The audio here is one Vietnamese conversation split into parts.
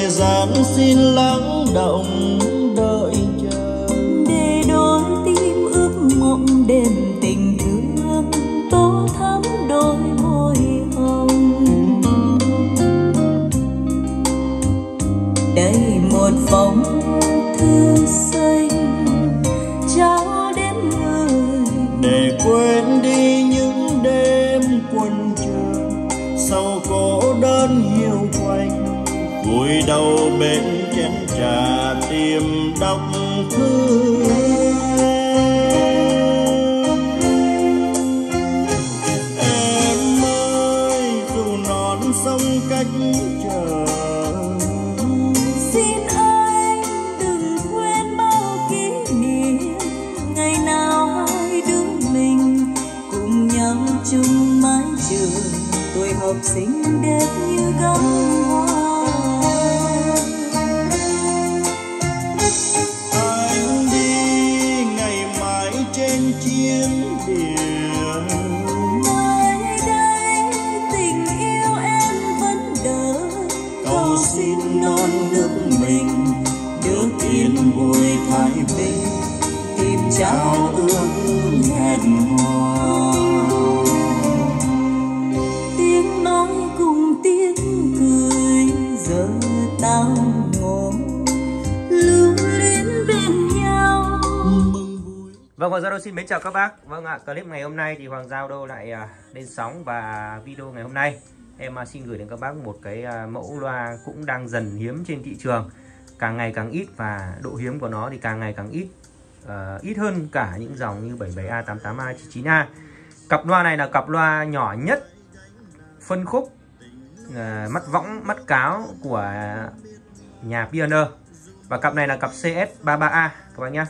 thời gian xin lắng động đợi chờ. Để đôi tim ước mộng đêm tình thương tô thắm đôi môi hồng. Đây một phong thư xanh trao đến người để quên đi những vui đầu bên chén trà tìm đọc thư. Em ơi, dù non sông cách chờ. Xin anh đừng quên bao kỷ niệm. Ngày nào hai đứa mình cùng nhau chung mái trường. Tuổi học sinh đến trao ước hẹn hò. Tiếng nói cùng tiếng cười giờ tao ngồi lưu luyến bên nhau. Vâng, Hoàng Giao Đô xin mến chào các bác. Vâng ạ, clip ngày hôm nay thì Hoàng Giao Đô lại à, lên sóng và video ngày hôm nay. Em à, xin gửi đến các bác một cái à, mẫu loa cũng đang dần hiếm trên thị trường. Càng ngày càng ít và độ hiếm của nó thì càng ngày càng ít uh, Ít hơn cả những dòng như 77A, 88A, 99A Cặp loa này là cặp loa nhỏ nhất phân khúc uh, mắt võng, mắt cáo của nhà Pioneer. Và cặp này là cặp CS33A các bác nhé.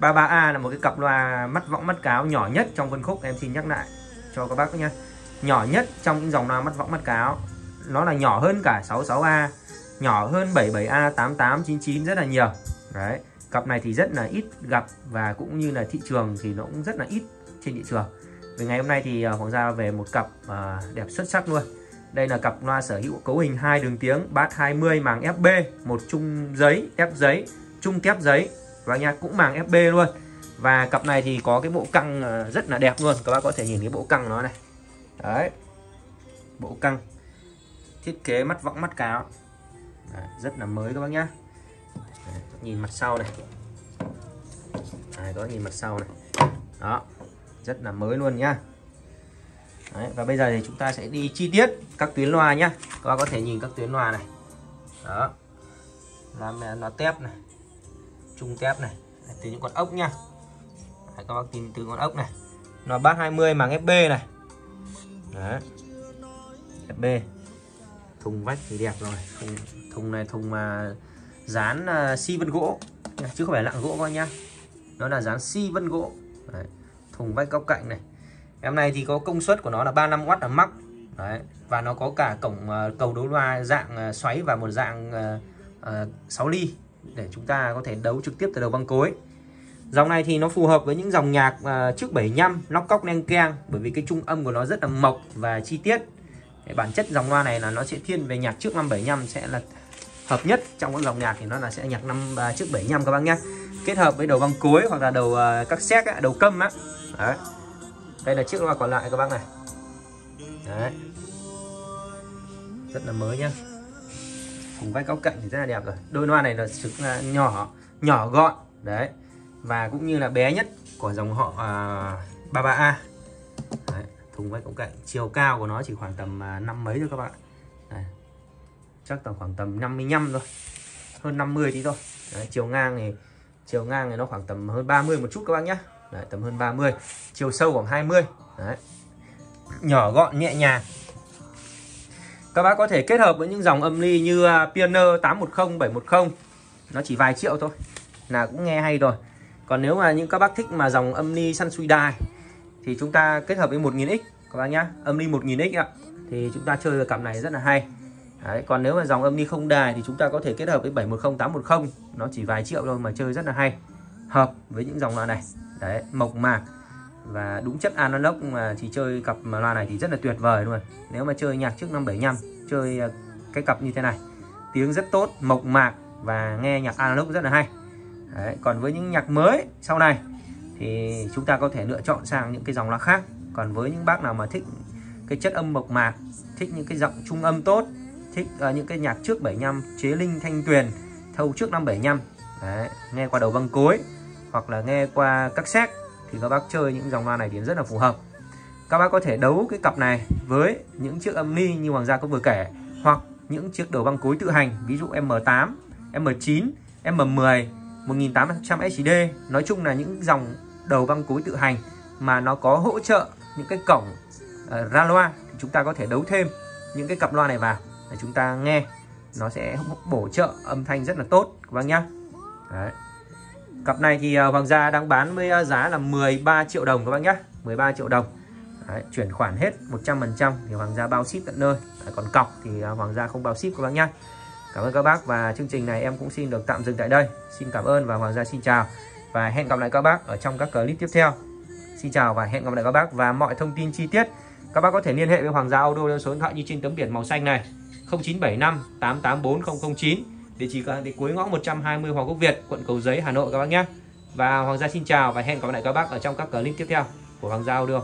33A là một cái cặp loa mắt võng mắt cáo nhỏ nhất trong phân khúc. Em xin nhắc lại cho các bác nhé. Nhỏ nhất trong những dòng loa mắt võng mắt cáo. Nó là nhỏ hơn cả 66A nhỏ hơn 77A 88 99 rất là nhiều. Đấy cặp này thì rất là ít gặp và cũng như là thị trường thì nó cũng rất là ít trên thị trường. Vì ngày hôm nay thì ờ, Hoàng Gia về một cặp ờ, đẹp xuất sắc luôn. Đây là cặp loa sở hữu cấu hình hai đường tiếng bát 20 màng FB một chung giấy ép giấy chung kép giấy. Và nha cũng màng FB luôn. Và cặp này thì có cái bộ căng ờ, rất là đẹp luôn. Các bác có thể nhìn cái bộ căng nó này. Đấy. Bộ căng. Thiết kế mắt võng mắt cáo. Đấy, rất là mới các bác nhá đấy, nhìn mặt sau này. Đấy, có nhìn mặt sau này. Đó rất là mới luôn nhá. Đấy, và bây giờ thì chúng ta sẽ đi chi tiết các tuyến loa nhá. Các bác có thể nhìn các tuyến loa này. Đó. Làm nó tép này trung tép này. Đấy, từ những con ốc nhá, Đấy, các bác tìm từ con ốc này. Nó bát 20 màng FB này. Đấy. FB thùng vách thì đẹp rồi. Thùng, thùng này thùng mà dán uh, si vân gỗ. Chứ không phải lạng gỗ coi nhá nó là dán si vân gỗ. Đấy. thùng vách góc cạnh này. Em này thì có công suất của nó là 35W là max Đấy. và nó có cả cổng uh, cầu đấu loa dạng uh, xoáy và một dạng uh, uh, 6 ly để chúng ta có thể đấu trực tiếp từ đầu băng cối. Dòng này thì nó phù hợp với những dòng nhạc uh, trước 75 lóc cóc neng keng bởi vì cái trung âm của nó rất là mộc và chi tiết. Bản chất dòng loa này là nó sẽ thiên về nhạc trước năm 75 sẽ là hợp nhất trong các dòng nhạc thì nó là sẽ nhạc năm uh, trước 75 các bác nhé kết hợp với đầu băng cối hoặc là đầu uh, các xét đầu câm á. Đấy. đây là chiếc loa còn lại các bác này. Đấy. rất là mới nhá. Cùng vách góc cạnh thì rất là đẹp rồi. Đôi loa này là sức là nhỏ nhỏ gọn. Đấy. Và cũng như là bé nhất của dòng họ à, uh, 33A đấy, thùng vách góc cạnh chiều cao của nó chỉ khoảng tầm uh, năm mấy thôi các bạn đấy chắc tầm khoảng tầm 55 thôi. Hơn 50 tí thôi. Đấy, chiều ngang thì chiều ngang thì nó khoảng tầm hơn 30 một chút các bác nhé đấy, tầm hơn 30 chiều sâu khoảng 20 đấy. Nhỏ gọn nhẹ nhàng. Các bác có thể kết hợp với những dòng âm ly như uh, Pioneer 810 710 nó chỉ vài triệu thôi. Là cũng nghe hay rồi. Còn nếu mà những các bác thích mà dòng âm ly săn suy đài thì chúng ta kết hợp với 1000X các bác nhá. Âm ly 1000X ạ. Thì chúng ta chơi cặp này rất là hay. Đấy, còn nếu mà dòng âm ni không đài thì chúng ta có thể kết hợp với 710 810 nó chỉ vài triệu thôi mà chơi rất là hay. Hợp với những dòng loa này. Đấy mộc mạc và đúng chất analog mà chỉ chơi cặp loa này thì rất là tuyệt vời luôn. Nếu mà chơi nhạc trước năm 75 chơi ờ, cái cặp như thế này tiếng rất tốt mộc mạc và nghe nhạc analog rất là hay. Đấy, còn với những nhạc mới sau này thì chúng ta có thể lựa chọn sang những cái dòng loa khác. Còn với những bác nào mà thích cái chất âm mộc mạc thích những cái giọng trung âm tốt thích uh, những cái nhạc trước 75 chế linh thanh tuyền thâu trước năm 75 Đấy, nghe qua đầu băng cối hoặc là nghe qua các xét thì các bác chơi những dòng loa này thì rất là phù hợp. Các bác có thể đấu cái cặp này với những chiếc âm ni như Hoàng Gia có vừa kể hoặc những chiếc đầu băng cối tự hành ví dụ M8, M9, M10, 1800 SCD nói chung là những dòng đầu băng cối tự hành mà nó có hỗ trợ những cái cổng uh, ra loa thì chúng ta có thể đấu thêm những cái cặp loa này vào để chúng ta nghe. Nó sẽ bổ trợ âm thanh rất là tốt. Các bác nhá. Đấy. cặp này thì à, Hoàng gia đang bán với à, giá là 13 triệu đồng các bác nhá. 13 triệu đồng. Đấy, chuyển khoản hết 100% thì Hoàng gia bao ship tận nơi. Đấy, còn cọc thì à, Hoàng gia không bao ship các bác nhá. Cảm ơn các bác và chương trình này em cũng xin được tạm dừng tại đây. Xin cảm ơn và Hoàng gia xin chào. Và hẹn gặp lại các bác ở trong các clip tiếp theo. Xin chào và hẹn gặp lại các bác. Và mọi thông tin chi tiết các bác có thể liên hệ với Hoàng gia audio theo số điện thoại như trên tấm biển màu xanh này. 0975 884 009 địa chỉ địa cuối ngõ 120 Hoàng Quốc Việt, quận Cầu Giấy, Hà Nội các bác nhé. Và Hoàng gia xin chào và hẹn gặp lại các bác ở trong các clip tiếp theo của Hoàng gia Audio.